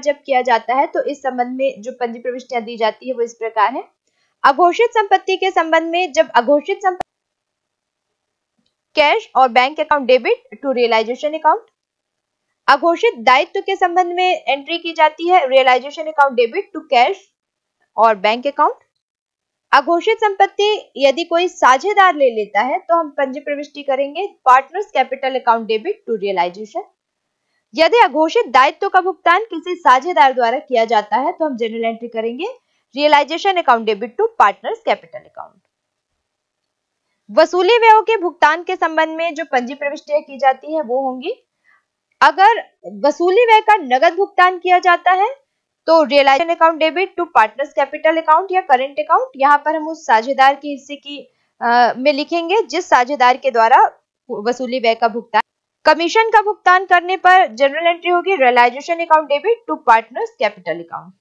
जब किया जाता है तो इस संबंध में जो पंजी प्रविष्टियाँ दी जाती है, वो इस प्रकार है। अघोषित संपत्ति के संबंध में जब अघोषित संपत्ति कैश और bank account, debit to realisation account. अघोषित दायित्व के संबंध में एंट्री की जाती है, realisation account, debit to cash और बैंक अकाउंट। अघोषित संपत्ति यदि कोई साझेदार ले लेता है तो हम पंजी प्रविष्टि करेंगे, partners capital account, debit to realisation. यदि अघोषित दायित्व का भुगतान किसी साझेदार द्वारा किया जाता है तो हम जनरल एंट्री करेंगे। Realisation account debit to partners capital account वसूली व्ययों के भुगतान के संबंध में जो पंजी प्रविष्टियाँ की जाती है वो होंगी। अगर वसूली व्यय का नगद भुगतान किया जाता है तो realisation account debit to partners capital account या करेंट अकाउंट यहाँ पर हम उस साझेदार के हिस्से की आ, में लिखेंगे जिस साझेदार के द्वारा वसूली व्यय का भुगतान कमीशन का भुगतान करने पर जनरल एंट्री होगी realisation account debit to partners capital account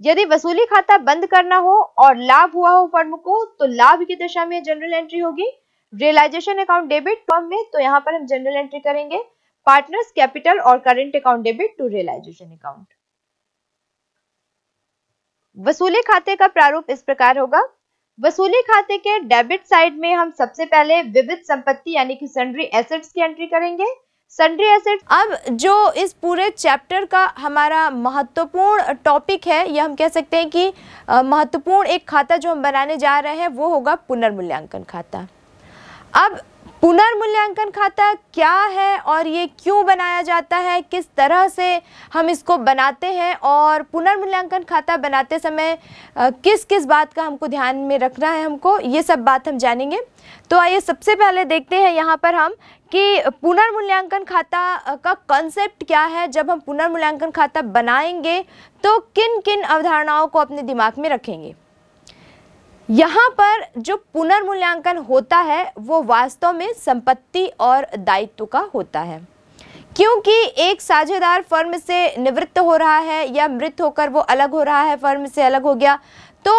यदि वसूली खाता बंद करना हो और लाभ हुआ हो फर्म को तो लाभ की दशा में जनरल एंट्री होगी रियलाइजेशन अकाउंट डेबिट फर्म में तो यहाँ पर हम जनरल एंट्री करेंगे पार्टनर्स कैपिटल और current account debit to realisation account वसूली खाते का प्रारूप इस प्रकार होगा वसूली खाते के डेबिट साइड में हम सबसे पहले विविध संपत्ति यानी कि सन्ड्री एसेट्स की एंट्री करेंगे। सन्ड्री एसेट्स अब जो इस पूरे चैप्टर का हमारा महत्वपूर्ण टॉपिक है यह हम कह सकते हैं कि महत्वपूर्ण एक खाता जो हम बनाने जा रहे हैं, वो होगा पुनर्मूल्यांकन खाता। अब पुनर्मूल्यांकन खाता क्या है और ये क्यों बनाया जाता है? किस तरह से हम इसको बनाते हैं और पुनर्मूल्यांकन खाता बनाते समय किस किस बात का हमको ध्यान में रखना है हमको? ये सब बात हम जानेंगे। तो आइए सबसे पहले देखते हैं यहाँ पर हम कि पुनर्मूल्यांकन खाता का कॉन्सेप्ट क्या है। जब हम पुनर्मूल्यांकन खाता बनाएँगे तो किन किन अवधारणाओं को अपने दिमाग में रखेंगे? यहाँ पर जो पुनर्मूल्यांकन होता है, वो वास्तव में संपत्ति और दायित्व का होता है। क्योंकि एक साझेदार फर्म से निवृत्त हो रहा है या मृत होकर वो अलग हो रहा है, फर्म से अलग हो गया तो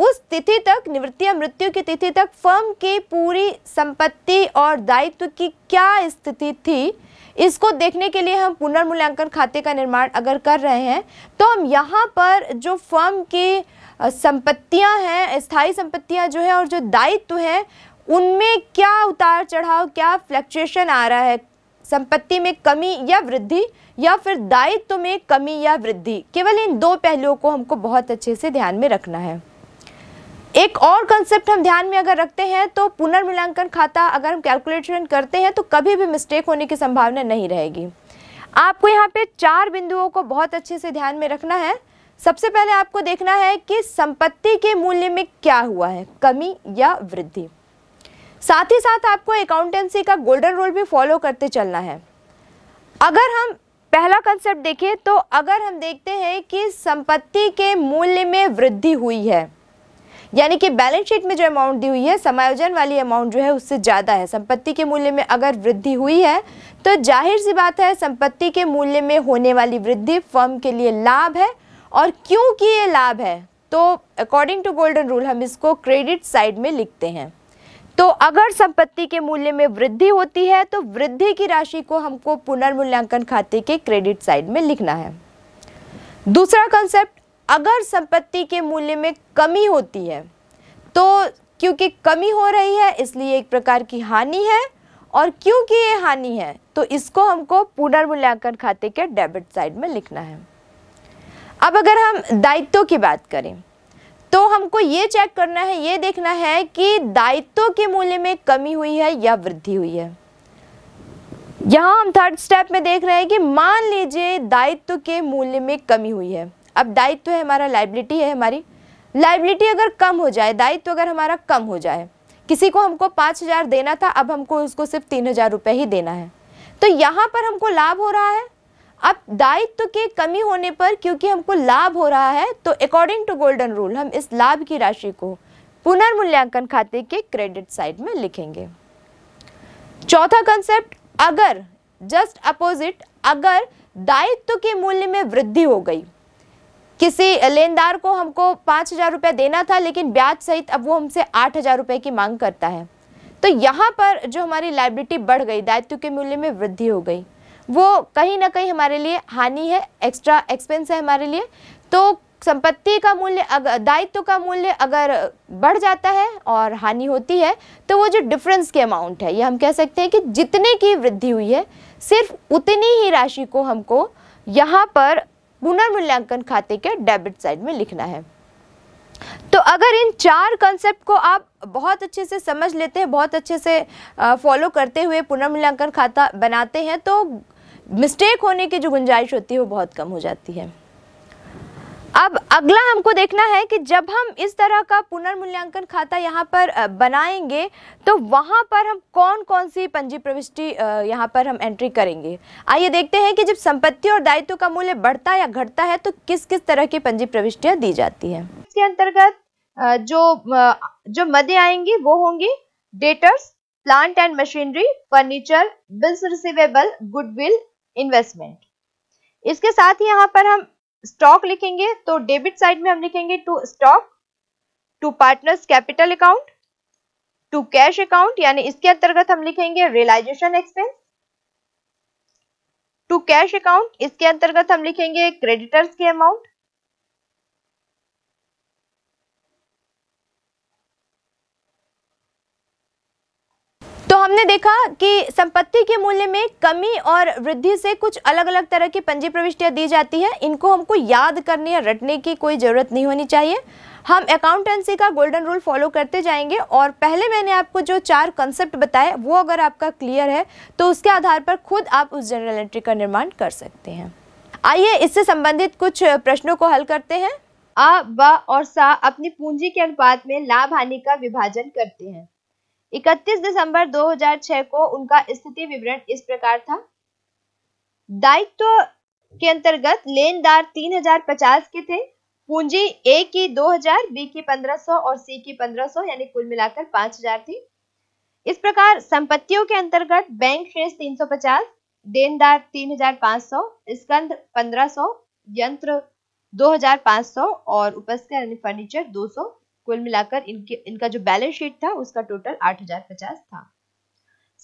उस तिथि तक निवृत्ति या मृत्यु की तिथि तक फर्म की पूरी संपत्ति और दायित्व की क्या स्थिति थी, इसको देखने के लिए हम पुनर्मूल्यांकन खाते का निर्माण अगर कर रहे हैं तो हम यहाँ पर जो फर्म की संपत्तियाँ हैं, स्थायी संपत्तियाँ जो है और जो दायित्व है, उनमें क्या उतार चढ़ाव, क्या फ्लक्चुएशन आ रहा है? संपत्ति में कमी या वृद्धि या फिर दायित्व में कमी या वृद्धि? केवल इन दो पहलुओं को हमको बहुत अच्छे से ध्यान में रखना है। एक और कंसेप्ट हम ध्यान में अगर रखते हैं तो पुनर्मूल्यांकन खाता अगर हम कैलकुलेशन करते हैं तो कभी भी मिस्टेक होने की संभावना नहीं रहेगी। आपको यहाँ पे चार बिंदुओं को बहुत अच्छे से ध्यान में रखना है। सबसे पहले आपको देखना है कि संपत्ति के मूल्य में क्या हुआ है, कमी या वृद्धि। साथ ही साथ आपको अकाउंटेंसी का गोल्डन रूल भी फॉलो करते चलना है। अगर हम पहला कंसेप्ट देखें तो अगर हम देखते हैं कि संपत्ति के मूल्य में वृद्धि हुई है, यानी कि बैलेंस शीट में जो अमाउंट दी हुई है, समायोजन वाली अमाउंट जो है, उससे ज़्यादा है। संपत्ति के मूल्य में अगर वृद्धि हुई है तो ज़ाहिर सी बात है, संपत्ति के मूल्य में होने वाली वृद्धि फर्म के लिए लाभ है और क्योंकि ये लाभ है तो अकॉर्डिंग टू गोल्डन रूल हम इसको क्रेडिट साइड में लिखते हैं। तो अगर संपत्ति के मूल्य में वृद्धि होती है तो वृद्धि की राशि को हमको पुनर्मूल्यांकन खाते के क्रेडिट साइड में लिखना है। दूसरा कंसेप्ट अगर संपत्ति के मूल्य में कमी होती है तो क्योंकि कमी हो रही है, इसलिए एक प्रकार की हानि है, और क्योंकि ये हानि है तो इसको हमको पुनर्मूल्यांकन खाते के डेबिट साइड में लिखना है। अब अगर हम दायित्व की बात करें तो हमको ये चेक करना है, ये देखना है कि दायित्व के मूल्य में कमी हुई है या वृद्धि हुई है। यहाँ हम थर्ड स्टेप में देख रहे हैं कि मान लीजिए दायित्व के मूल्य में कमी हुई है। अब दायित्व है हमारा लाइबिलिटी है हमारी। लाइबिलिटी अगर कम हो जाए, दायित्व अगर हमारा कम हो जाए, किसी को हमको पाँच हज़ार देना था, अब हमको उसको सिर्फ़ तीन हज़ार रुपये ही देना है। तो यहाँ पर हमको लाभ हो रहा है अब दायित्व के कमी होने पर क्योंकि हमको लाभ हो रहा है तो अकॉर्डिंग टू गोल्डन रूल हम इस लाभ की राशि को पुनर्मूल्यांकन खाते के क्रेडिट साइड में लिखेंगे। चौथा कंसेप्ट अगर जस्ट अपोजिट अगर दायित्व के मूल्य में वृद्धि हो गई। किसी लेनदार को हमको पाँच हज़ार रुपया देना था, लेकिन ब्याज सहित अब वो हमसे आठ हज़ार रुपये की मांग करता है। तो यहाँ पर जो हमारी लाइबिलिटी बढ़ गई, दायित्व के मूल्य में वृद्धि हो गई। वो कहीं ना कहीं हमारे लिए हानि है एक्स्ट्रा एक्सपेंस है हमारे लिए। तो संपत्ति का मूल्य अगर दायित्व का मूल्य अगर बढ़ जाता है और हानि होती है तो वो जो डिफरेंस के अमाउंट है, ये हम कह सकते हैं कि जितने की वृद्धि हुई है, सिर्फ़ उतनी ही राशि को हमको यहाँ पर पुनर्मूल्यांकन खाते के डेबिट साइड में लिखना है। तो अगर इन चार कंसेप्ट को आप बहुत अच्छे से समझ लेते हैं, बहुत अच्छे से फॉलो करते हुए पुनर्मूल्यांकन खाता बनाते हैं तो मिस्टेक होने की जो गुंजाइश होती है, वो बहुत कम हो जाती है। अब अगला हमको देखना है कि जब हम इस तरह का पुनर्मूल्यांकन खाता यहाँ पर बनाएँगे तो वहाँ पर हम कौन कौन सी पंजी प्रविष्टि यहाँ पर हम एंट्री करेंगे? आइए देखते हैं कि जब संपत्ति और दायित्व का मूल्य बढ़ता या घटता है तो किस किस तरह की पंजी प्रविष्टियाँ दी जाती हैं? इसके अंतर्गत जो जो मदे आएँगी, वो होंगी debtors, plant and machinery, furniture, bills receivable, goodwill investment इसके साथ ही यहाँ पर हम स्टॉक लिखेंगे तो डेबिट साइड में हम लिखेंगे to stock to partners capital account to cash account यानी इसके अंतर्गत हम लिखेंगे realisation expense to cash account इसके अंतर्गत हम लिखेंगे क्रेडिटर्स के अमाउंट तो हमने देखा कि संपत्ति के मूल्य में कमी और वृद्धि से कुछ अलग अलग तरह की पंजी प्रविष्टियाँ दी जाती है। इनको हमको याद करने या रटने की कोई ज़रूरत नहीं होनी चाहिए। हम अकाउंटेंसी का गोल्डन रूल फॉलो करते जाएँगे और पहले मैंने आपको जो चार कंसेप्ट बताए, वो अगर आपका क्लियर है तो उसके आधार पर खुद आप उस जनरल एंट्री का निर्माण कर सकते हैं। आइए इससे संबंधित कुछ प्रश्नों को हल करते हैं। आ, ब और सा अपनी पूंजी के अनुपात में लाभ हानि का विभाजन करते हैं। 31 दिसंबर 2006 को उनका स्थिति विवरण इस प्रकार था। दायित्व के अंतर्गत लेनदार 3050 के थे पूंजी ए की 2000, बी की 1500 और सी की 1500 यानी कुल मिलाकर 5000 थी। इस प्रकार संपत्तियों के अंतर्गत बैंक शेष 350, देनदार 3500, स्कंद 1500, यंत्र 2500 और उपस्कर यानी फर्नीचर 200 कुल मिलाकर इनके, इनका जो बैलेंस शीट था, उसका टोटल आठ हज़ार पचास था।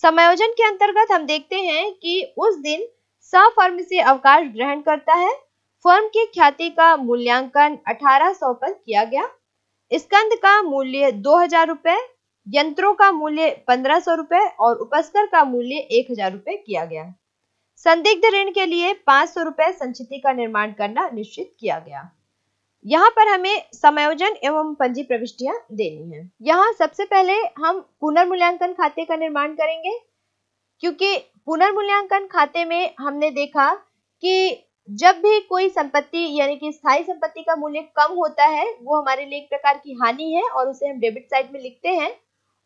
समायोजन के अंतर्गत हम देखते हैं कि उस दिन स फर्म से अवकाश ग्रहण करता है। फर्म की ख्याति का मूल्यांकन 1800 पर किया गया। स्कंद का मूल्य दो हज़ार रुपए, यंत्रों का मूल्य पंद्रह सौ रुपए और उपस्कर का मूल्य एक हज़ार रुपए किया गया। संदिग्ध ऋण के लिए पाँच सौ रुपए संचिति का निर्माण करना निश्चित किया गया। यहाँ पर हमें समायोजन एवं पंजी प्रविष्टियाँ देनी है। यहाँ सबसे पहले हम पुनर्मूल्यांकन खाते का निर्माण करेंगे, क्योंकि पुनर्मूल्यांकन खाते में हमने देखा कि जब भी कोई संपत्ति यानी कि स्थायी संपत्ति का मूल्य कम होता है, वो हमारे लिए एक प्रकार की हानि है और उसे हम डेबिट साइड में लिखते हैं।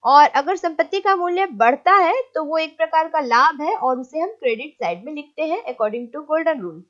और अगर संपत्ति का मूल्य बढ़ता है तो वो एक प्रकार का लाभ है और उसे हम क्रेडिट साइड में लिखते हैं अकॉर्डिंग टू गोल्डन रूल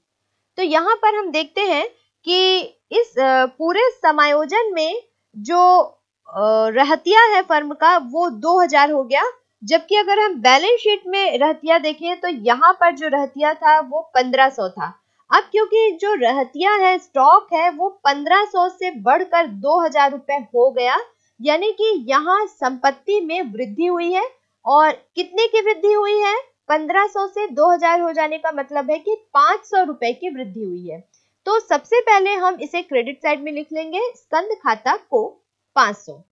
तो यहाँ पर हम देखते हैं कि इस पूरे समायोजन में जो रहतिया है फर्म का, वो 2000 हो गया। जबकि अगर हम बैलेंस शीट में रहतिया देखें तो यहाँ पर जो रहतिया था, वो 1500 था। अब क्योंकि जो रहतिया है, स्टॉक है, वो 1500 से बढ़कर 2000 रुपए हो गया। यानी कि यहाँ संपत्ति में वृद्धि हुई है। और कितने की वृद्धि हुई है? 1500 से 2000 हो जाने का मतलब है कि 500 रुपए की वृद्धि हुई है। तो सबसे पहले हम इसे क्रेडिट साइड में लिख लेंगे, स्कंद खाता को 500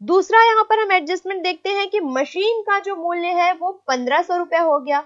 दूसरा यहाँ पर हम एडजस्टमेंट देखते हैं कि मशीन का जो मूल्य है वो पंद्रह सौ रुपया हो गया।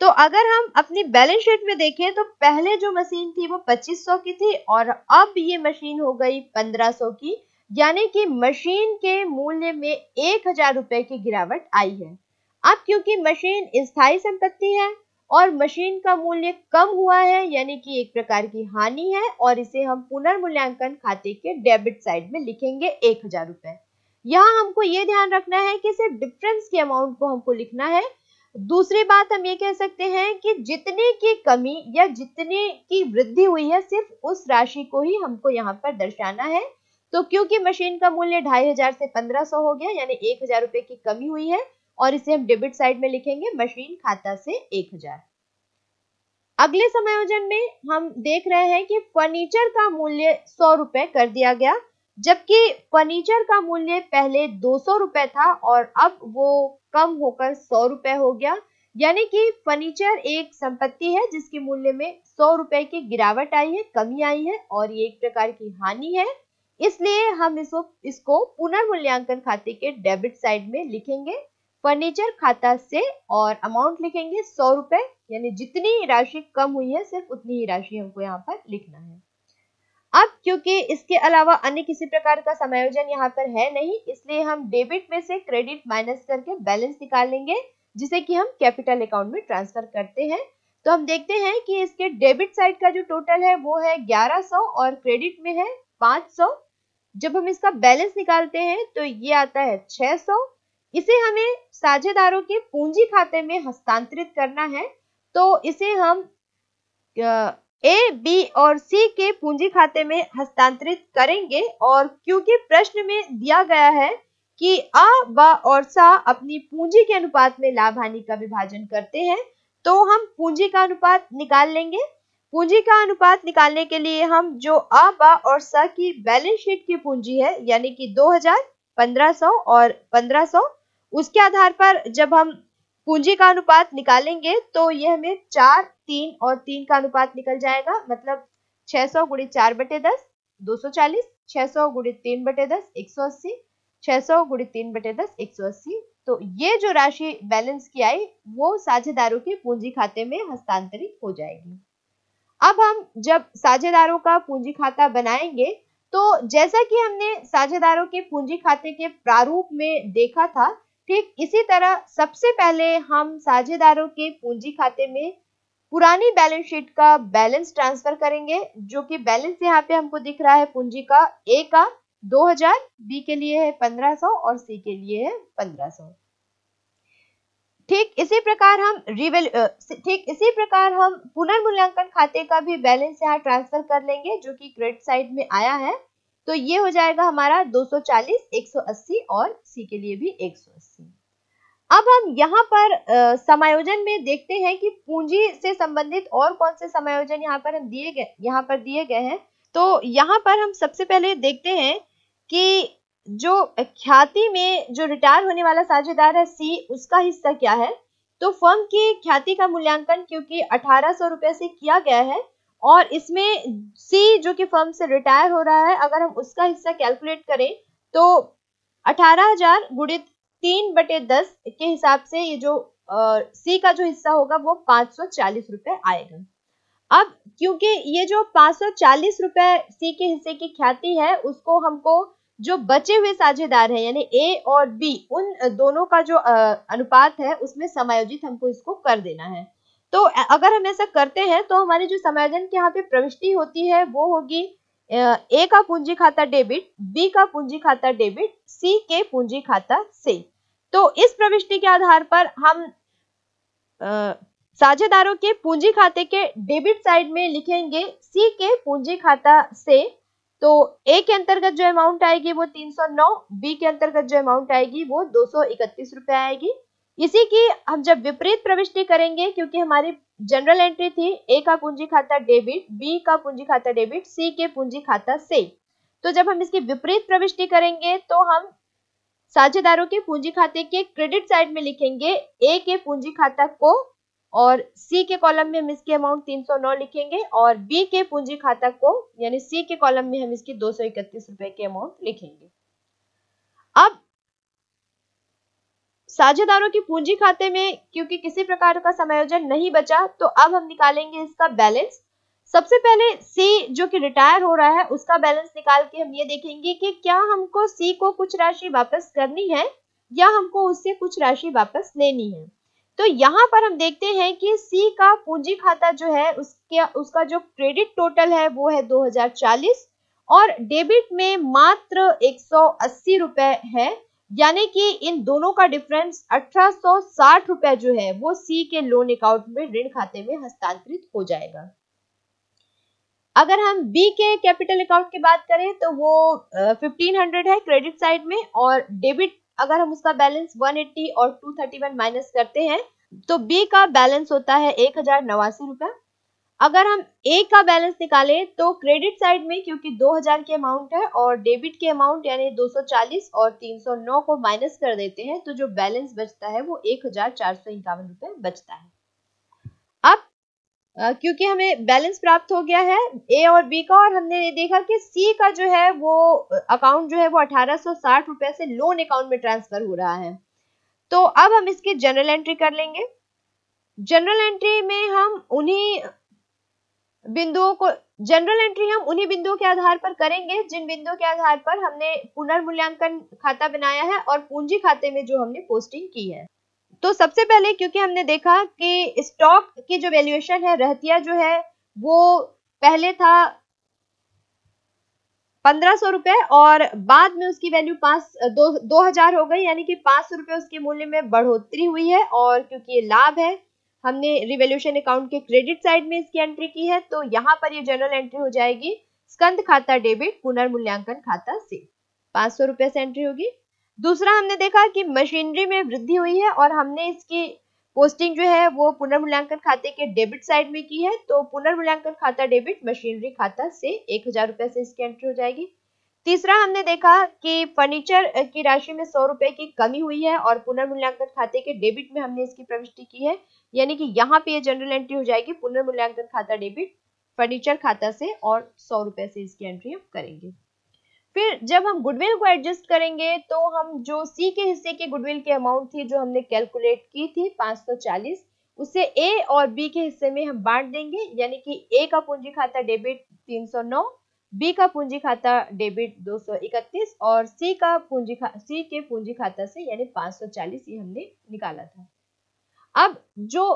तो अगर हम अपनी बैलेंस शीट में देखें तो पहले जो मशीन थी वो 2500 की थी और अब ये मशीन हो गई 1500 की, यानी कि मशीन के मूल्य में एक हज़ार रुपए की गिरावट आई है। अब क्योंकि मशीन स्थायी संपत्ति है और मशीन का मूल्य कम हुआ है, यानी कि एक प्रकार की हानि है, और इसे हम पुनर्मूल्यांकन खाते के डेबिट साइड में लिखेंगे एक हज़ार रुपए। यहाँ हमको ये ध्यान रखना है कि सिर्फ़ डिफरेंस के अमाउंट को हमको लिखना है। दूसरी बात हम ये कह सकते हैं कि जितने की कमी या जितने की वृद्धि हुई है, सिर्फ़ उस राशि को ही हमको यहाँ पर दर्शाना है। तो क्योंकि मशीन का मूल्य ढाई हज़ार से पंद्रह सौ हो गया, यानी एक हज़ार रुपए की कमी हुई है और इसे हम डेबिट साइड में लिखेंगे मशीन खाता से एक हज़ार। अगले समायोजन में हम देख रहे हैं कि फर्नीचर का मूल्य सौ रुपए कर दिया गया, जबकि फर्नीचर का मूल्य पहले दो सौ रुपए था और अब वो कम होकर सौ रुपए हो गया। यानी कि फर्नीचर एक संपत्ति है, जिसके मूल्य में सौ रुपए की गिरावट आई है, कमी आई है और ये एक प्रकार की हानि है। इसलिए हम इसको इसको पुनर्मूल्यांकन खाते के डेबिट साइड में लिखेंगे। फर्नीचर खाता से और अमाउंट लिखेंगे सौ रुपए, यानी जितनी राशि कम हुई है, सिर्फ़ उतनी ही राशि हमको यहाँ पर लिखना है। अब क्योंकि इसके अलावा अन्य किसी प्रकार का समायोजन यहाँ पर है नहीं, इसलिए हम डेबिट में से क्रेडिट माइनस करके बैलेंस निकाल लेंगे, जिसे कि हम कैपिटल अकाउंट में ट्रांसफ़र करते हैं। तो हम देखते हैं कि इसके डेबिट साइड का जो टोटल है, वो है 1100 और क्रेडिट में है 500 जब हम इसका बैलेंस निकालते हैं तो ये आता है 600 इसे हमें साझेदारों के पूंजी खाते में हस्तांतरित करना है। तो इसे हम ए बी और सी के पूंजी खाते में हस्तांतरित करेंगे और क्योंकि प्रश्न में दिया गया है कि अ ब और सा अपनी पूंजी के अनुपात में लाभ हानि का विभाजन करते हैं तो हम पूंजी का अनुपात निकाल लेंगे। पूंजी का अनुपात निकालने के लिए हम जो अ ब और स की बैलेंस शीट की पूंजी है यानी कि 2000, 1500 और 1500 उसके आधार पर जब हम पूंजी का अनुपात निकालेंगे तो यह हमें चार, तीन और तीन का अनुपात निकल जाएगा। मतलब 600 सौ गुड़ी चार बटे दस, दो सौ चालीस। छह सौ गुड़ित तीन बटे दस, एक सौ अस्सी। छह सौ गुड़ी तीन बटे दस, एक सौ अस्सी। तो ये जो राशि बैलेंस की आई, वो साझेदारों के पूंजी खाते में हस्तांतरित हो जाएगी। अब हम जब साझेदारों का पूंजी खाता बनाएँगे तो जैसा कि हमने साझेदारों के पूंजी खाते के प्रारूप में देखा था, ठीक इसी तरह सबसे पहले हम साझेदारों के पूंजी खाते में पुरानी बैलेंस शीट का बैलेंस ट्रांसफ़र करेंगे, जो कि बैलेंस यहाँ पे हमको दिख रहा है पूंजी का ए का 2000 बी के लिए है 1500 और सी के लिए है 1500 ठीक इसी प्रकार हम रिवेल ठीक इसी प्रकार हम पुनर्मूल्यांकन खाते का भी बैलेंस यहाँ ट्रांसफ़र कर लेंगे जो कि क्रेडिट साइड में आया है तो ये हो जाएगा हमारा 240, 180 और सी के लिए भी 180। अब हम यहाँ पर आ, समायोजन में देखते हैं कि पूंजी से संबंधित और कौन से समायोजन यहाँ पर हम दिए गए यहाँ पर दिए गए हैं तो यहाँ पर हम सबसे पहले देखते हैं कि जो ख्याति में जो रिटायर होने वाला साझेदार है, सी, उसका हिस्सा क्या है? तो फर्म की ख्याति का मूल्यांकन क्योंकि अठारह सौ रुपए से किया गया है और इसमें सी, जो कि फर्म से रिटायर हो रहा है, अगर हम उसका हिस्सा कैलकुलेट करें तो अठारह हज़ार गुणित तीन बटे दस के हिसाब से ये जो सी का जो हिस्सा होगा, वो पाँच सौ चालीस रुपए आएगा। अब, क्योंकि ये जो पाँच सौ चालीस रुपए सी के हिस्से की ख्याति है, उसको हमको जो बचे हुए साझेदार है, यानी ए और बी उन दोनों का जो अनुपात है, उसमें समायोजित हमको इसको कर देना है। तो अगर हम ऐसा करते हैं तो हमारी जो समायोजन की यहाँ पे प्रविष्टि होती है, वो होगी ए का पूंजी खाता डेबिट बी का पूंजी खाता डेबिट सी के पूंजी खाता से तो इस प्रविष्टि के आधार पर हम साझेदारों के पूंजी खाते के डेबिट साइड में लिखेंगे सी के पूंजी खाता से तो ए के अंतर्गत जो अमाउंट आएगी वो 309 बी के अंतर्गत जो अमाउंट आएगी वो दो रुपए आएगी। इसी की हम जब विपरीत प्रविष्टि करेंगे, क्योंकि हमारी जनरल एंट्री थी ए का पूंजी खाता डेबिट बी का पूंजी खाता डेबिट सी के पूंजी खाता से तो जब हम इसकी विपरीत प्रविष्टि करेंगे तो हम साझेदारों के पूंजी खाते के क्रेडिट साइड में लिखेंगे ए के पूंजी खाता को और सी के कॉलम में हम इसकी अमाउंट 309 लिखेंगे और बी के पूंजी खाता को, यानी सी के कॉलम में हम इसकी दो रुपए की अमाउंट लिखेंगे। अब साझेदारों की पूंजी खाते में, क्योंकि किसी प्रकार का समायोजन नहीं बचा तो अब हम निकालेंगे इसका बैलेंस सबसे पहले सी जो कि रिटायर हो रहा है, उसका बैलेंस निकाल के हम ये देखेंगे कि क्या हमको सी को कुछ राशि वापस करनी है या हमको उससे कुछ राशि वापस लेनी है। तो यहाँ पर हम देखते हैं कि सी का पूंजी खाता जो है, उसके, उसका जो क्रेडिट टोटल है, वो है 2040 और डेबिट में मात्र 180 रुपए है, यानी कि इन दोनों का डिफरेंस 1860 रुपए जो है, वो सी के लोन अकाउंट में, ऋण खाते में हस्तांतरित हो जाएगा। अगर हम बी के कैपिटल अकाउंट की बात करें तो वो फिफ्टीन हंड्रेड है क्रेडिट साइड में और डेबिट अगर हम उसका बैलेंस 180 और 231 माइनस करते हैं तो बी का बैलेंस होता है एक हज़ार नवासी रुपया। अगर हम ए का बैलेंस निकालें तो क्रेडिट साइड में, क्योंकि 2000 के अमाउंट है और डेबिट के अमाउंट यानी 240 और 309 को माइनस कर देते हैं तो जो बैलेंस बचता है वो एक हज़ार चार सौ इक्यावन रुपए बचता है। क्योंकि हमें बैलेंस प्राप्त हो गया है ए और बी का, और हमने देखा कि सी का जो है वो अकाउंट जो है वो अठारह सौ साठ रुपए से लोन अकाउंट में ट्रांसफ़र हो रहा है। तो अब हम इसकी जनरल एंट्री कर लेंगे। जनरल एंट्री में हम उन्हीं बिंदुओं को जनरल एंट्री हम उन्हीं बिंदुओं के आधार पर करेंगे, जिन बिंदुओं के आधार पर हमने पुनर्मूल्यांकन खाता बनाया है और पूंजी खाते में जो हमने पोस्टिंग की है। तो सबसे पहले क्योंकि हमने देखा कि स्टॉक की जो वैल्यूएशन है, रहतिया जो है, वो पहले था पंद्रह सौ रुपए और बाद में उसकी वैल्यू पाँच, दो दो हज़ार हो गई, यानी कि पाँच सौ रुपए उसके मूल्य में बढ़ोतरी हुई है और क्योंकि ये लाभ है, हमने रिवेल्यूशन अकाउंट के क्रेडिट साइड में इसकी एंट्री की है तो यहाँ पर ये जनरल एंट्री हो जाएगी, स्कंद खाता डेबिट पुनर्मूल्यांकन खाता से पाँच सौ रुपए से एंट्री होगी दूसरा हमने देखा कि मशीनरी में वृद्धि हुई है और हमने इसकी पोस्टिंग जो है वो पुनर्मूल्यांकन खाते के डेबिट साइड में की है तो पुनर्मूल्यांकन खाता डेबिट मशीनरी खाता से एक हज़ार रुपए से इसकी एंट्री हो जाएगी। तीसरा हमने देखा कि फर्नीचर की राशि में सौ रुपए की कमी हुई है और पुनर्मूल्यांकन खाते के डेबिट में हमने इसकी प्रविष्टि की है। यानी कि यहाँ पे जनरल एंट्री हो जाएगी, पुनर्मूल्यांकन खाता डेबिट फर्नीचर खाता से और सौ रुपए से इसकी एंट्री हम करेंगे। फिर जब हम गुडविल को एडजस्ट करेंगे तो हम जो सी के हिस्से के गुडविल की अमाउंट थी, जो हमने कैलकुलेट की थी 540 उसे ए और बी के हिस्से में हम बांट देंगे, यानी कि ए का पूंजी खाता डेबिट 309 बी का पूंजी खाता डेबिट 231 और सी का पूंजी खा सी के पूंजी खाता से, यानी 540 ये हमने निकाला था। अब जो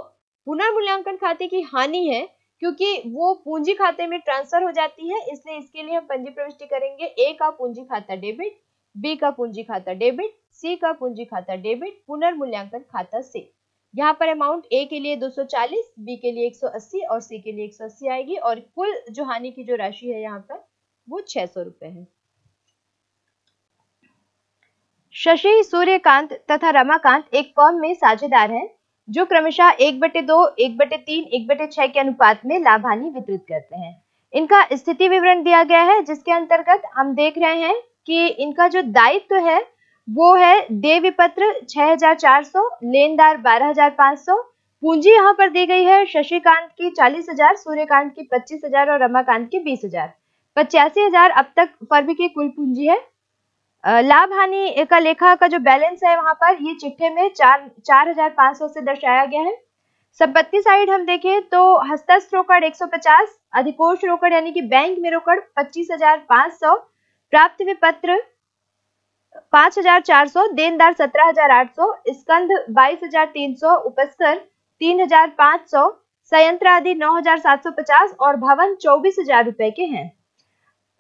पुनर्मूल्यांकन खाते की हानि है क्योंकि वो पूंजी खाते में ट्रांसफ़र हो जाती है इसलिए इसके लिए हम पंजी प्रविष्टि करेंगे। ए का पूंजी खाता डेबिट बी का पूंजी खाता डेबिट सी का पूंजी खाता डेबिट पुनर्मूल्यांकन खाता से यहाँ पर अमाउंट ए के लिए 240, बी के लिए 180 और सी के लिए 180 आएगी और कुल जो हानि की जो राशि है यहाँ पर वो छह सौ रुपए है। शशि सूर्यकांत तथा रमाकांत एक फर्म में साझेदार हैं। जो क्रमशः एक बटे दो, एक बटे तीन, एक बटे छह के अनुपात में लाभ हानि वितरित करते हैं। इनका स्थिति विवरण दिया गया है, जिसके अंतर्गत हम देख रहे हैं कि इनका जो दायित्व तो है, वो है देय विपत्र 6400 लेनदार 12500 पूंजी यहाँ पर दी गई है शशिकांत की 40000 सूर्यकांत की 25000 और रमाकांत की 20000 पचासी हज़ार अब तक फर्म की कुल पूंजी है। लाभ हानि का लेखा का जो बैलेंस है वहाँ पर, ये चिट्ठे में चार चार हज़ार पाँच सौ से दर्शाया गया है। संपत्ति साइड हम देखें तो हस्तस्थ रोकड़ 150 अधिकोष रोकड़ यानी कि बैंक में रोकड़ पच्चीस हज़ार पाँच सौ, प्राप्त विपत्र पाँच हज़ार चार सौ, देनदार सत्रह हज़ार आठ सौ, स्कंध बाईस हज़ार तीन सौ, उपस्कर तीन हज़ार पाँच सौ संयंत्र आदि नौ हज़ार सात सौ पचास और भवन चौबीस हज़ार रुपए के हैं।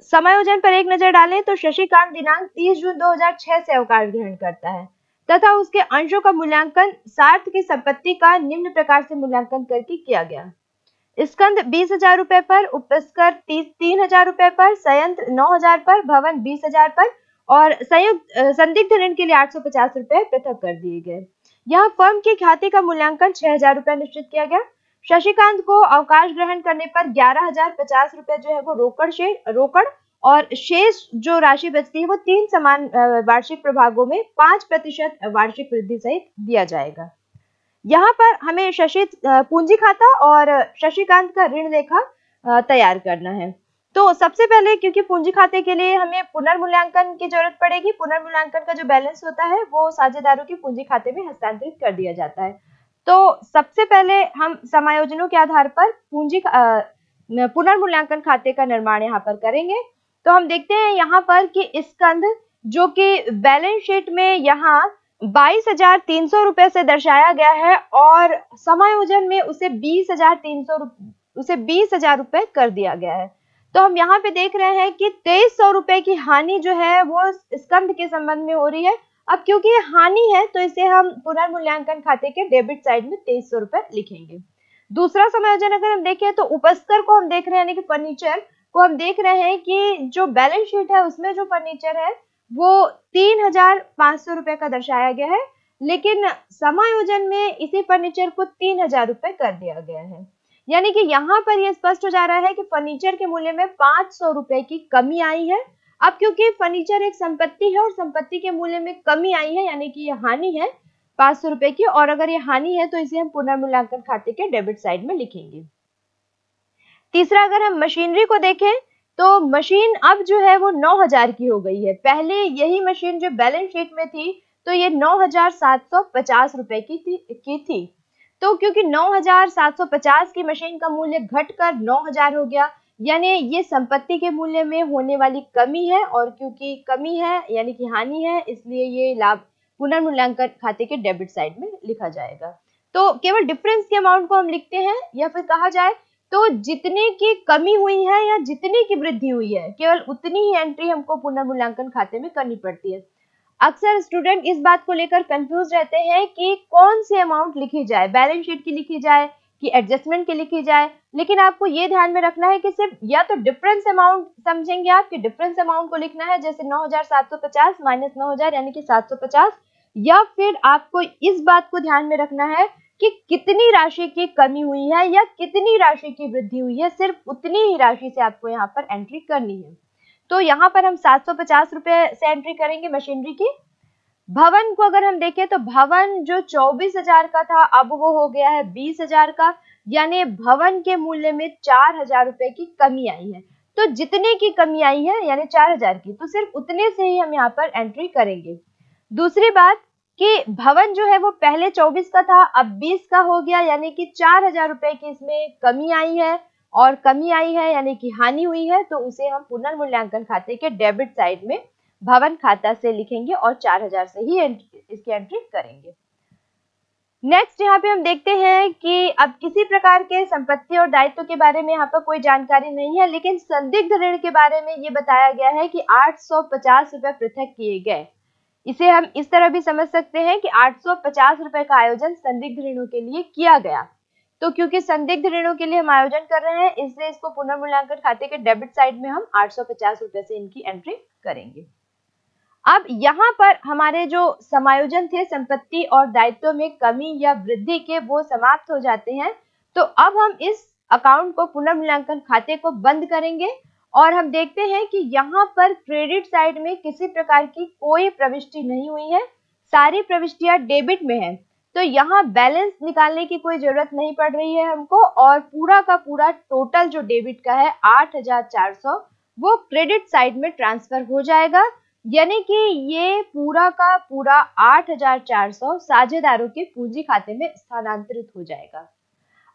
समायोजन पर एक नज़र डालें तो शशिकांत दिनांक 30 जून 2006 से अवकाश ग्रहण करता है। तथा उसके अंशों का मूल्यांकन सार्थ की संपत्ति का निम्न प्रकार से मूल्यांकन करके किया गया। स्कंद बीस हज़ार रूपए पर, उपस्कर तीन हज़ार रूपए पर, संयंत्र नौ हज़ार पर, भवन बीस हज़ार पर और संयुक्त संदिग्ध ऋण के लिए आठ सौ पचास रूपए पृथक कर दिए गए। यहाँ फर्म के खाते का मूल्यांकन छह हज़ार रूपए निश्चित किया गया। शशिकांत को अवकाश ग्रहण करने पर ग्यारह हज़ार पचास रुपए जो है वो रोकड़ शेष रोकड़ और शेष जो राशि बचती है वो तीन समान वार्षिक प्रभागों में पाँच प्रतिशत वार्षिक वृद्धि सहित दिया जाएगा। यहाँ पर हमें शशि पूंजी खाता और शशिकांत का ऋण लेखा तैयार करना है। तो सबसे पहले क्योंकि पूंजी खाते के लिए हमें पुनर्मूल्यांकन की ज़रूरत पड़ेगी, पुनर्मूल्यांकन का जो बैलेंस होता है वो साझेदारों की पूंजी खाते में हस्तांतरित कर दिया जाता है। तो सबसे पहले हम समायोजनों के आधार पर पूंजी पुनर्मूल्यांकन खाते का निर्माण यहाँ पर करेंगे। तो हम देखते हैं यहाँ पर कि स्कंद जो कि बैलेंस शीट में यहाँ बाईस हज़ार तीन सौ रुपए से दर्शाया गया है और समायोजन में उसे बीस हज़ार तीन सौ उसे बीस हज़ार रुपए कर दिया गया है। तो हम यहाँ पे देख रहे हैं कि तेईस सौ रुपए की हानि जो है वो स्कंद के संबंध में हो रही है। अब क्योंकि ये हानि है तो इसे हम पुनर्मूल्यांकन खाते के डेबिट साइड में तेईस सौ रुपए लिखेंगे। दूसरा समायोजन अगर हम देखें तो उपस्तर को हम देख रहे हैं, यानी कि फर्नीचर को हम देख रहे हैं कि जो बैलेंस शीट है, उसमें जो फर्नीचर है, वो तीन हज़ार पाँच सौ रुपए का दर्शाया गया है, लेकिन समायोजन में इसी फर्नीचर को तीन हज़ार रुपए कर दिया गया है। यानी कि यहाँ पर यह स्पष्ट हो जा रहा है कि फर्नीचर के मूल्य में पाँच सौ रुपए की कमी आई है अब क्योंकि फर्नीचर एक संपत्ति है और संपत्ति के मूल्य में कमी आई है, यानी कि यह हानि है पाँच सौ रुपए की, और अगर ये हानि है तो इसे हम पुनर्मूल्यांकन खाते के डेबिट साइड में लिखेंगे। तीसरा, अगर हम मशीनरी को देखें तो मशीन अब जो है वो 9000 की हो गई है। पहले यही मशीन जो बैलेंस शीट में थी तो ये 9750 रुपए की थी की थी। तो क्योंकि 9750 की मशीन का मूल्य घटकर 9000 हो गया यानी ये संपत्ति के मूल्य में होने वाली कमी है और क्योंकि कमी है, यानी कि हानि है, इसलिए ये लाभ पुनर्मूल्यांकन खाते के डेबिट साइड में लिखा जाएगा। तो केवल डिफरेंस के अमाउंट को हम लिखते हैं या फिर कहा जाए तो जितने की कमी हुई है या जितने की वृद्धि हुई है, केवल उतनी ही एंट्री हमको पुनर्मूल्यांकन खाते में करनी पड़ती है। अक्सर स्टूडेंट इस बात को लेकर कंफ्यूज रहते हैं कि कौन सी अमाउंट लिखी जाए बैलेंस शीट की लिखी जाए कि एडजस्टमेंट के लिए की जाए। लेकिन आपको ये ध्यान में रखना है कि सिर्फ़ या तो डिफरेंस अमाउंट समझेंगे आप कि डिफरेंस अमाउंट को लिखना है, जैसे 9750 माइनस 9000 यानी कि 750 या फिर आपको इस बात को ध्यान में रखना है कि कितनी राशि की कमी हुई है या कितनी राशि की वृद्धि हुई है, सिर्फ़ उतनी ही राशि से आपको यहाँ पर एंट्री करनी है। तो यहाँ पर हम सात से एंट्री करेंगे मशीनरी की। भवन को अगर हम देखें तो भवन जो चौबीस हज़ार का था, अब वो हो गया है बीस हज़ार का, यानी भवन के मूल्य में चार हज़ार रुपए की कमी आई है। तो जितने की कमी आई है, यानी चार हज़ार की तो सिर्फ़ उतने से ही हम यहाँ पर एंट्री करेंगे। दूसरी बात कि भवन जो है वो पहले 24 का था, अब 20 का हो गया, यानी कि चार हज़ार रुपए की इसमें कमी आई है, और कमी आई है, यानी कि हानि हुई है तो उसे हम पुनर्मूल्यांकन खाते के डेबिट साइड में भवन खाता से लिखेंगे और चार हज़ार से ही इसकी एंट्री करेंगे। नेक्स्ट यहाँ पे हम देखते हैं कि अब किसी प्रकार के संपत्ति और दायित्व के बारे में यहाँ पर कोई जानकारी नहीं है, लेकिन संदिग्ध ऋण के बारे में ये बताया गया है कि आठ सौ पचास रुपए पृथक किए गए। इसे हम इस तरह भी समझ सकते हैं कि 850 रुपए का आयोजन संदिग्ध ऋणों के लिए किया गया। तो क्योंकि संदिग्ध ऋणों के लिए हम आयोजन कर रहे हैं, इसलिए इसको पुनर्मूल्यांकन खाते के डेबिट साइड में हम 850 रुपए से इनकी एंट्री करेंगे। अब यहाँ पर हमारे जो समायोजन थे, संपत्ति और दायित्व में कमी या वृद्धि के वो समाप्त हो जाते हैं। तो अब हम इस अकाउंट को पुनर्मूल्यांकन खाते को बंद करेंगे और हम देखते हैं कि यहाँ पर क्रेडिट साइड में किसी प्रकार की कोई प्रविष्टि नहीं हुई है। सारी प्रविष्टियाँ डेबिट में है। तो यहाँ बैलेंस निकालने की कोई ज़रूरत नहीं पड़ रही है हमको और पूरा का पूरा टोटल जो डेबिट का है 8400 वो क्रेडिट साइड में ट्रांसफ़र हो जाएगा। यानी कि ये पूरा का पूरा 8400 साझेदारों के पूंजी खाते में स्थानांतरित हो जाएगा।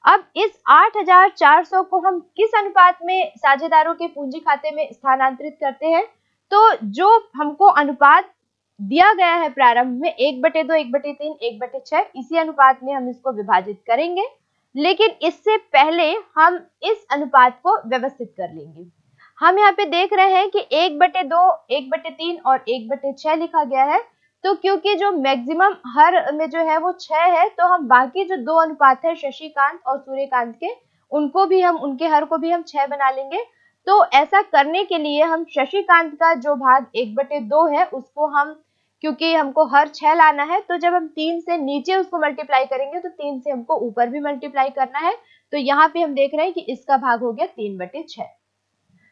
अब इस 8,400 को हम किस अनुपात में साझेदारों के पूंजी खाते में स्थानांतरित करते हैं? तो जो हमको अनुपात दिया गया है प्रारंभ में एक बटे दो एक बटे तीन एक बटे छह इसी अनुपात में हम इसको विभाजित करेंगे। लेकिन इससे पहले हम इस अनुपात को व्यवस्थित कर लेंगे। हम यहाँ पे देख रहे हैं कि एक बटे दो, एक बटे तीन और एक बटे छह लिखा गया है। तो क्योंकि जो मैक्सिमम हर में जो है वो छह है तो हम बाकी जो दो अनुपात है, शशिकांत और सूर्यकांत के, उनको भी हम, उनके हर को भी हम छह बना लेंगे। तो ऐसा करने के लिए हम शशिकांत का जो भाग एक बटे दो है, उसको हम, क्योंकि हमको हर छह लाना है तो जब हम तीन से नीचे उसको मल्टीप्लाई करेंगे तो तीन से हमको ऊपर भी मल्टीप्लाई करना है। तो यहाँ पे हम देख रहे हैं कि इसका भाग हो गया तीन बटे छह।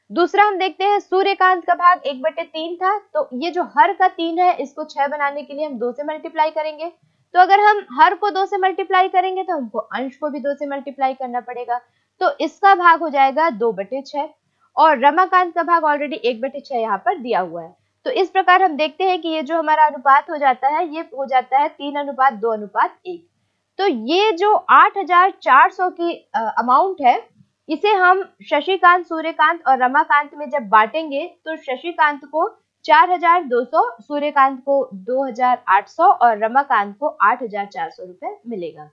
दूसरा हम देखते हैं, सूर्यकांत का भाग एक बटे तीन था तो ये जो हर का तीन है, इसको छह बनाने के लिए हम दो से मल्टीप्लाई करेंगे। तो अगर हम हर को दो से मल्टीप्लाई करेंगे तो हमको अंश को भी दो से मल्टीप्लाई करना पड़ेगा। तो इसका भाग हो जाएगा दो बटे छह, और रमाकांत का भाग ऑलरेडी एक बटे छह यहाँ पर दिया हुआ है। तो इस प्रकार हम देखते हैं कि ये जो हमारा अनुपात हो जाता है, ये हो जाता है तीन अनुपात, दो अनुपात एक। तो ये जो आठ हज़ार चार सौ की अमाउंट है इसे हम शशिकांत, सूर्यकांत और रमाकांत में जब बांटेंगे तो शशिकांत को 4200 सूर्यकांत को 2800 और रमाकांत को 8400 रुपए मिलेगा।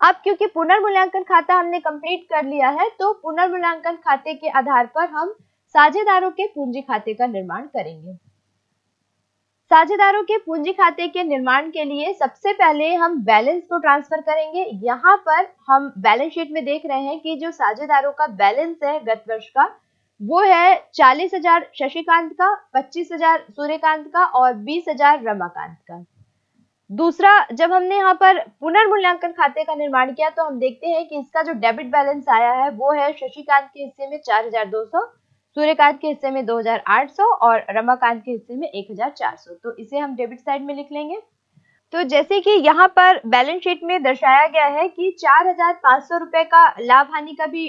अब क्योंकि पुनर्मूल्यांकन खाता हमने कंप्लीट कर लिया है तो पुनर्मूल्यांकन खाते के आधार पर हम साझेदारों के पूंजी खाते का निर्माण करेंगे। साझेदारों के पूंजी खाते के निर्माण के लिए सबसे पहले हम बैलेंस को ट्रांसफ़र करेंगे। यहाँ पर हम बैलेंस शीट में देख रहे हैं कि जो साझेदारों का बैलेंस है गत वर्ष का वो है चालीस हज़ार शशिकांत का पच्चीस हज़ार सूर्यकांत का और बीस हज़ार रमाकांत का। दूसरा जब हमने यहाँ पर पुनर्मूल्यांकन खाते का निर्माण किया तो हम देखते हैं कि इसका जो डेबिट बैलेंस आया है वो है शशिकांत के हिस्से में 4200, सूर्यकांत के हिस्से में 2800 और रमाकांत के हिस्से में 1400 तो इसे हम डेबिट साइड में लिख लेंगे। तो जैसे कि यहाँ पर बैलेंस शीट में दर्शाया गया है कि चार हज़ार पाँच सौ रुपए का लाभ हानि का भी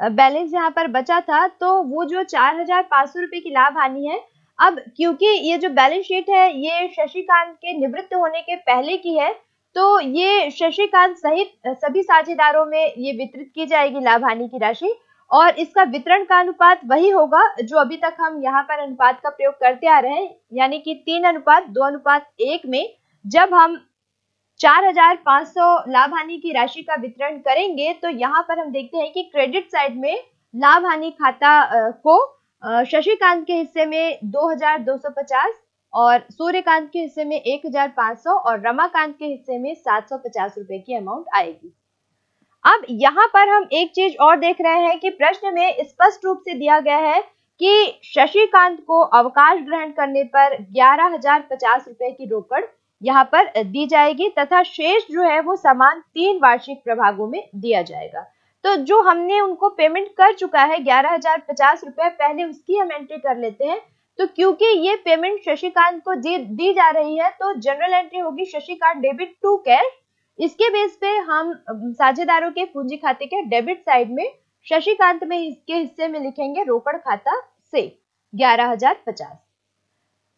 बैलेंस यहाँ पर बचा था तो वो जो चार हज़ार पाँच सौ रुपए की लाभ हानि है, अब क्योंकि ये जो बैलेंस शीट है, ये शशिकांत के निवृत्त होने के पहले की है तो ये शशिकांत सहित सभी साझेदारों में ये वितरित की जाएगी लाभ हानि की राशि। और इसका वितरण का अनुपात वही होगा जो अभी तक हम यहाँ पर अनुपात का प्रयोग करते आ रहे हैं, यानी कि तीन अनुपात, दो अनुपात एक में। जब हम 4500 लाभ हानि की राशि का वितरण करेंगे तो यहाँ पर हम देखते हैं कि क्रेडिट साइड में लाभ हानि खाता को शशिकांत के हिस्से में 2250 और सूर्यकांत के हिस्से में 1500 और रमाकांत के हिस्से में 750 रुपए की अमाउंट आएगी। अब यहाँ पर हम एक चीज़ और देख रहे हैं कि प्रश्न में स्पष्ट रूप से दिया गया है कि शशिकांत को अवकाश ग्रहण करने पर ग्यारह हज़ार पचास रुपए की रोकड़ यहाँ पर दी जाएगी तथा शेष जो है वो समान तीन वार्षिक प्रभागों में दिया जाएगा। तो जो हमने उनको पेमेंट कर चुका है ग्यारह हज़ार पचास रुपए पहले उसकी हम एंट्री कर लेते हैं तो क्योंकि ये पेमेंट शशिकांत को दी, जा रही है तो जनरल एंट्री होगी शशिकांत डेबिट टू कैश इसके बेस पे हम साझेदारों के पूंजी खाते के डेबिट साइड में शशिकांत में इसके हिस्से में लिखेंगे रोकड़ खाता से ग्यारह हज़ार पचास।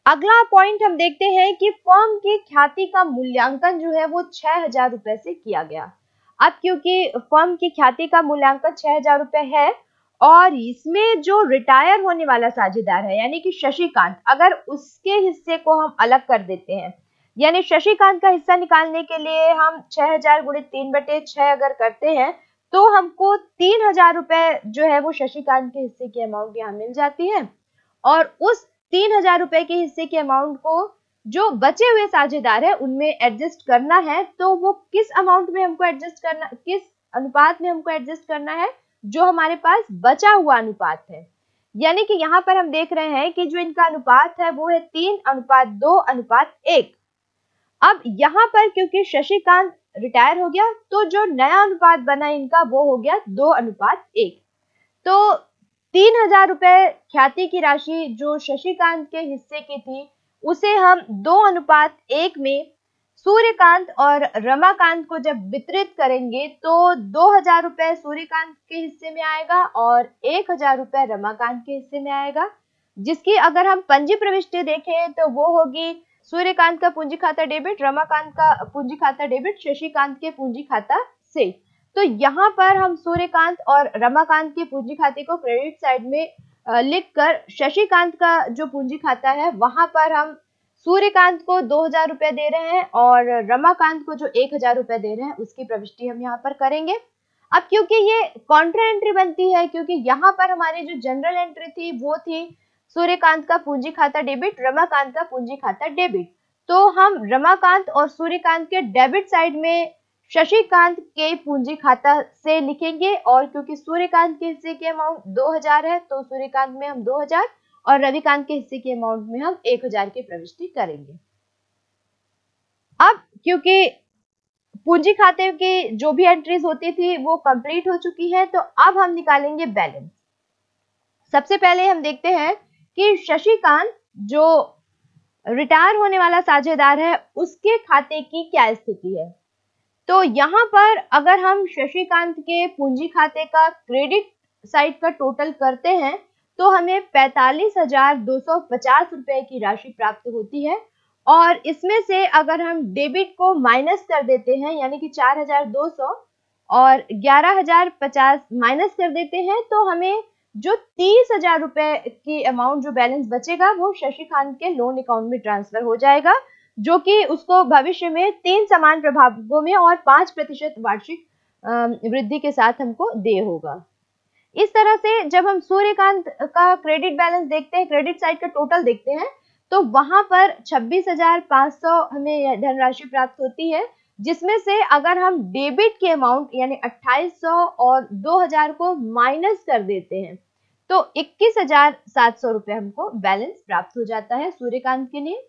अगला पॉइंट हम देखते हैं कि फर्म की ख्याति का मूल्यांकन जो है वो छह हज़ार रुपए से किया गया। अब क्योंकि फर्म की ख्याति का मूल्यांकन छह हज़ार रुपए है और इसमें जो रिटायर होने वाला साझेदार है, यानी कि शशिकांत, अगर उसके हिस्से को हम अलग कर देते हैं यानी शशिकांत का हिस्सा निकालने के लिए हम छह हज़ार गुड़े तीन बटे छह अगर करते हैं तो हमको तीन हज़ार रुपए जो है वो शशिकांत के हिस्से की अमाउंट यहाँ मिल जाती है। और उस तीन हज़ार रुपए के हिस्से के अमाउंट को जो बचे हुए साझेदार है, उनमें एडजस्ट करना है तो वो किस अमाउंट में हमको एडजस्ट करना, किस अनुपात में हमको एडजस्ट करना है, जो हमारे पास बचा हुआ अनुपात है। यानी कि यहाँ पर हम देख रहे हैं कि जो इनका अनुपात है, वो है तीन अनुपात दो, अनुपात एक। अब यहाँ पर क्योंकि शशिकांत रिटायर हो गया तो जो नया अनुपात बना इनका, वो हो गया दो अनुपात एक। तो तीन हज़ार रुपए ख्याति की राशि जो शशिकांत के हिस्से की थी, उसे हम दो अनुपात एक में सूर्यकांत और रमाकांत को जब वितरित करेंगे तो दो हज़ार रुपए सूर्यकांत के हिस्से में आएगा और एक हज़ार रुपए रमाकांत के हिस्से में आएगा, जिसकी अगर हम पंजी प्रविष्टि देखें तो वो होगी सूर्यकांत का पूंजी खाता डेबिट, रमाकांत का पूंजी खाता डेबिट, शशिकांत के पूंजी खाता से तो यहाँ पर हम सूर्यकांत और रमाकांत के पूंजी खाते को क्रेडिट साइड में लिखकर शशिकांत का जो पूंजी खाता है, वहाँ पर हम सूर्यकांत को दो हज़ार रुपए दे रहे हैं और रमाकांत को जो एक हज़ार रुपए दे रहे हैं, उसकी प्रविष्टि हम यहाँ पर करेंगे। अब क्योंकि ये कॉन्ट्रा एंट्री बनती है, क्योंकि यहाँ पर हमारी जो जनरल एंट्री थी, वो थी सूर्यकांत का पूंजी खाता डेबिट, रमाकांत का पूंजी खाता डेबिट। तो हम रमाकांत और सूर्यकांत के डेबिट साइड में शशिकांत के पूंजी खाता से लिखेंगे और क्योंकि सूर्यकांत के हिस्से की अमाउंट 2000 है तो सूर्यकांत में हम 2000 और रविकांत के हिस्से की अमाउंट में हम 1000 की प्रविष्टि करेंगे। अब क्योंकि पूंजी खाते की जो भी एंट्रीज होती थी, वो कंप्लीट हो चुकी है तो अब हम निकालेंगे बैलेंस सबसे पहले हम देखते हैं कि शशिकांत जो रिटायर होने वाला साझेदार है, उसके खाते की क्या स्थिति है? तो यहाँ पर अगर हम शशिकांत के पूंजी खाते का क्रेडिट साइड का टोटल करते हैं तो हमें पैतालीस हज़ार दो सौ पचास रुपए की राशि प्राप्त होती है। और इसमें से अगर हम डेबिट को माइनस कर देते हैं, यानी कि चार हज़ार दो सौ, और ग्यारह हज़ार पचास माइनस कर देते हैं तो हमें जो तीस हज़ार रुपए की अमाउंट जो बैलेंस बचेगा वो शशिकांत के लोन अकाउंट में ट्रांसफ़र हो जाएगा जो कि उसको भविष्य में तीन समान प्रभावों में और पाँच प्रतिशत वार्षिक वृद्धि के साथ हमको दे होगा। इस तरह से जब हम सूर्यकांत का क्रेडिट बैलेंस देखते हैं क्रेडिट साइड का टोटल देखते हैं तो वहाँ पर 26,500 हमें धनराशि प्राप्त होती है जिसमें से अगर हम डेबिट के अमाउंट यानी 2800 और 2000 को माइनस कर देते हैं तो 21,700 रुपए हमको बैलेंस प्राप्त हो जाता है सूर्यकांत के लिए।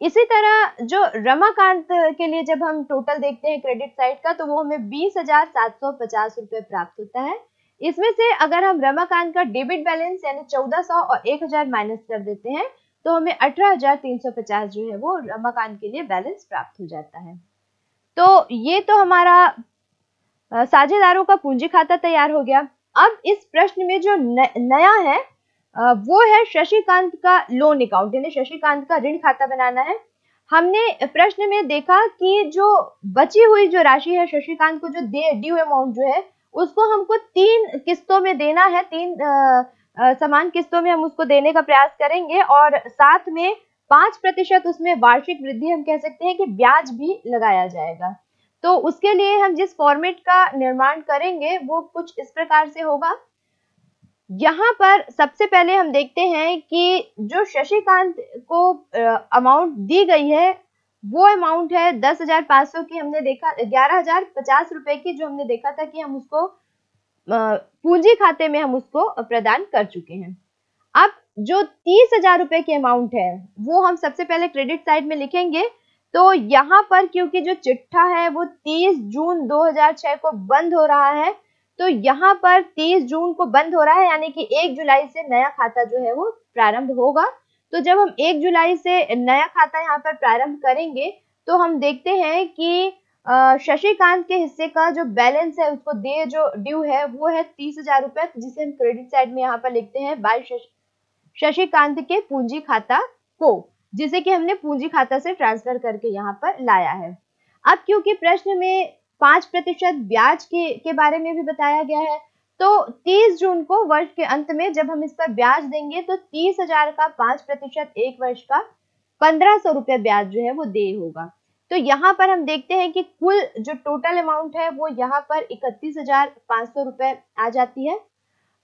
इसी तरह जो रमाकांत के लिए जब हम टोटल देखते हैं क्रेडिट साइड का तो वो हमें बीस हज़ार सात सौ पचास रुपए प्राप्त होता है। इसमें से अगर हम रमाकांत का डेबिट बैलेंस यानी चौदह सौ और एक हज़ार माइनस कर देते हैं तो हमें अठारह हज़ार तीन सौ पचास जो है वो रमाकांत के लिए बैलेंस प्राप्त हो जाता है। तो ये तो हमारा साझेदारों का पूंजी खाता तैयार हो गया। अब इस प्रश्न में जो न, नया है वो है शशिकांत का लोन अकाउंट यानी शशिकांत का ऋण खाता बनाना है। हमने प्रश्न में देखा कि जो बची हुई जो राशि है शशिकांत को जो दे ड्यू अमाउंट जो है उसको हमको तीन किस्तों में देना है तीन समान किस्तों में हम उसको देने का प्रयास करेंगे और साथ में पाँच प्रतिशत उसमें वार्षिक वृद्धि हम कह सकते हैं कि ब्याज भी लगाया जाएगा। तो उसके लिए हम जिस फॉर्मेट का निर्माण करेंगे, वो कुछ इस प्रकार से होगा। यहाँ पर सबसे पहले हम देखते हैं कि जो शशिकांत को अमाउंट दी गई है, वो अमाउंट है दस हज़ार पाँच सौ की हमने देखा, ग्यारह हज़ार पचास रुपए की जो हमने देखा था कि हम उसको पूंजी खाते में हम उसको प्रदान कर चुके हैं। अब जो तीस हज़ार रुपए की अमाउंट है, वो हम सबसे पहले क्रेडिट साइड में लिखेंगे। तो यहाँ पर क्योंकि जो चिट्ठा है वो 30 जून 2006 को बंद हो रहा है तो यहाँ पर 30 जून को बंद हो रहा है, यानी कि 1 जुलाई से नया खाता जो है वो प्रारंभ होगा। तो जब हम 1 जुलाई से नया खाता यहाँ पर प्रारंभ करेंगे तो हम देखते हैं कि शशिकांत के हिस्से का जो बैलेंस है, उसको दे जो ड्यू है, वो है तीस हज़ार रुपए जिसे हम क्रेडिट साइड में यहाँ पर लिखते हैं, बाय शशिकांत के पूंजी खाता को। जिसे कि हमने पूंजी खाता से ट्रांसफ़र करके यहाँ पर लाया है। अब क्योंकि प्रश्न में पाँच प्रतिशत ब्याज के के बारे में भी बताया गया है तो 30 जून को वर्ष के अंत में जब हम इस पर ब्याज देंगे तो तीस हज़ार का पाँच प्रतिशत एक वर्ष का पंद्रह सौ रुपए ब्याज जो है वो दे होगा। तो यहाँ पर हम देखते हैं कि कुल जो टोटल अमाउंट है, वो यहाँ पर इकतीस हज़ार पाँच सौ रुपए आ जाती है।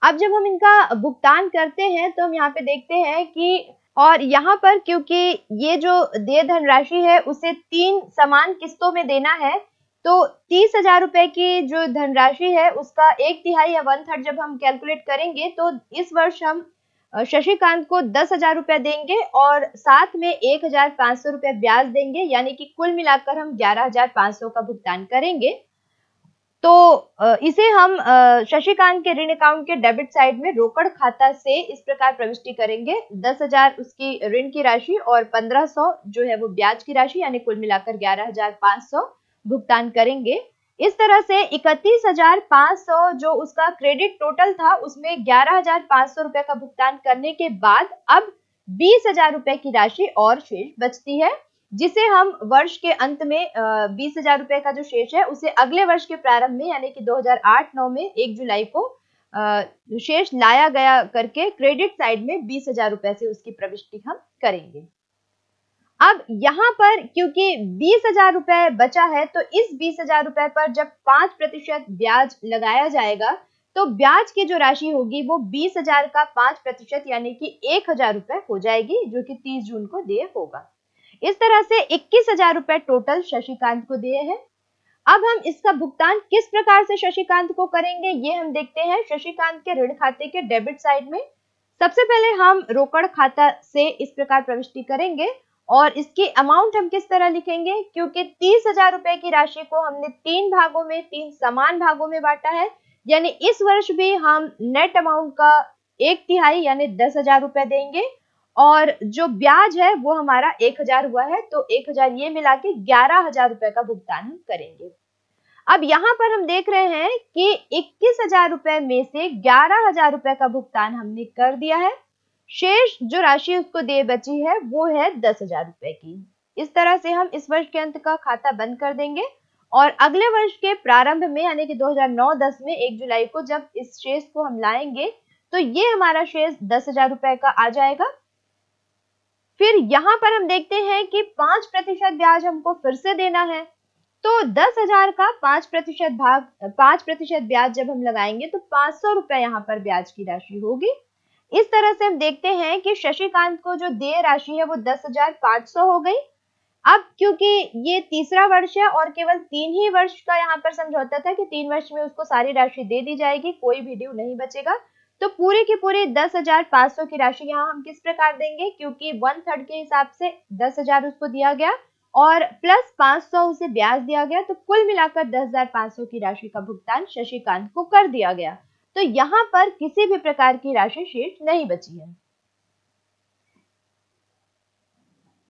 अब जब हम इनका भुगतान करते हैं तो हम यहाँ पे देखते हैं कि और यहाँ पर क्योंकि ये जो देय धनराशि है, उसे तीन समान किस्तों में देना है तो तीस हज़ार रुपए की जो धनराशि है, उसका एक तिहाई या वन थर्ड जब हम कैलकुलेट करेंगे तो इस वर्ष हम शशिकांत को दस हज़ार रुपए देंगे और साथ में एक हज़ार पाँच सौ रुपए ब्याज देंगे, यानी कि कुल मिलाकर हम ग्यारह हज़ार पाँच सौ का भुगतान करेंगे। तो इसे हम शशिकांत के ऋण अकाउंट के डेबिट साइड में रोकड़ खाता से इस प्रकार प्रविष्टि करेंगे। दस हज़ार उसकी ऋण की राशि और पंद्रह सौ जो है वो ब्याज की राशि, यानी कुल मिलाकर ग्यारह हज़ार पाँच सौ भुगतान करेंगे। इस तरह से इकतीस हज़ार पाँच सौ जो उसका क्रेडिट टोटल था, उसमें ग्यारह हज़ार पाँच सौ रुपए का भुगतान करने के बाद अब बीस हज़ार रुपए की राशि और शेष बचती है। जिसे हम वर्ष के अंत में बीस हज़ार रुपए का जो शेष है, उसे अगले वर्ष के प्रारंभ में, यानी कि 2008-9 में, एक जुलाई को शेष लाया गया करके क्रेडिट साइड में बीस हज़ार रुपए से उसकी प्रविष्टि हम करेंगे। अब यहाँ पर, क्योंकि बीस हज़ार रुपए बचा है तो इस बीस हज़ार रुपए पर जब पाँच प्रतिशत ब्याज लगाया जाएगा तो ब्याज की जो राशि होगी, वो बीस हज़ार का पाँच प्रतिशत, यानी कि एक हज़ार रुपए हो जाएगी, जो कि तीस जून को दिए होगा। इस तरह से इक्कीस हज़ार रुपए टोटल शशिकांत को दिए हैं। अब हम इसका भुगतान किस प्रकार से शशिकांत को करेंगे, ये हम देखते हैं शशिकांत के ऋण खाते के डेबिट साइड में। सबसे पहले हम रोकड़ खाता से इस प्रकार प्रविष्टि करेंगे और इसकी अमाउंट हम किस तरह लिखेंगे, क्योंकि तीस हज़ार रुपए की राशि को हमने तीन भागों में, तीन समान भागों में बांटा है। यानी इस वर्ष भी हम नेट अमाउंट का एक तिहाई, यानी दस हज़ार रुपए देंगे। और जो ब्याज है वो हमारा एक हज़ार हुआ है तो एक हज़ार ये मिला के ग्यारह हज़ार रुपए का भुगतान हम करेंगे। अब यहाँ पर हम देख रहे हैं कि इक्कीस हज़ार रुपए में से ग्यारह हज़ार रुपए का भुगतान हमने कर दिया है। शेष जो राशि उसको दे बची है, वो है दस हज़ार रुपए की। इस तरह से हम इस वर्ष के अंत का खाता बंद कर देंगे और अगले वर्ष के प्रारंभ में, यानी कि 2009-10 में 1 जुलाई को जब इस शेष को हम लाएँगे तो ये हमारा शेष दस हज़ार रुपए का आ जाएगा। फिर यहाँ पर हम देखते हैं कि पाँच प्रतिशत ब्याज हमको फिर से देना है। तो दस हज़ार का पाँच प्रतिशत भाग, पाँच प्रतिशत ब्याज जब हम लगाएँगे तो पाँच सौ रुपए यहाँ पर ब्याज की राशि होगी। इस तरह से हम देखते हैं कि शशिकांत को जो देय राशि है वो दस हज़ार पाँच सौ हो गई। अब क्योंकि ये तीसरा वर्ष है और केवल तीन ही वर्ष का यहाँ पर समझौता था कि तीन वर्ष में उसको सारी राशि दे दी जाएगी, कोई भी ड्यू नहीं बचेगा। तो पूरे के पूरे दस हज़ार पाँच सौ की राशि यहाँ हम किस प्रकार देंगे? क्योंकि वन थर्ड के हिसाब से दस हज़ार उसको दिया गया और प्लस पाँच सौ उसे ब्याज दिया गया तो कुल मिलाकर दस हज़ार पाँच सौ की राशि का भुगतान शशिकांत को कर दिया गया। तो यहाँ पर किसी भी प्रकार की राशि शेष नहीं बची है।